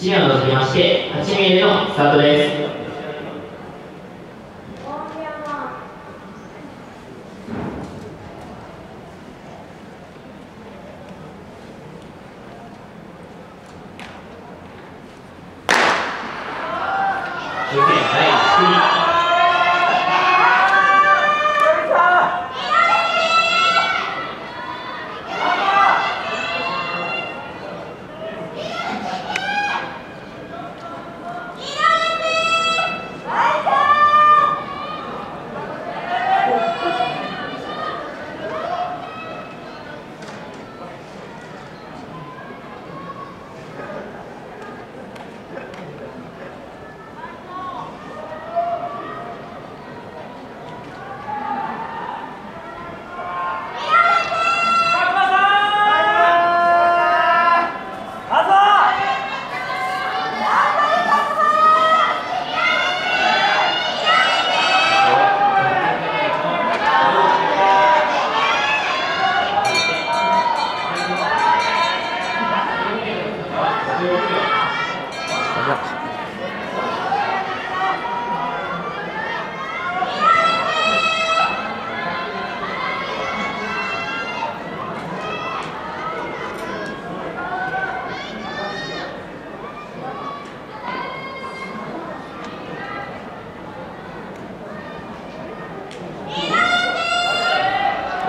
1名を除きまして8名でのスタートです。予選第よ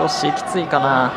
しきついかな。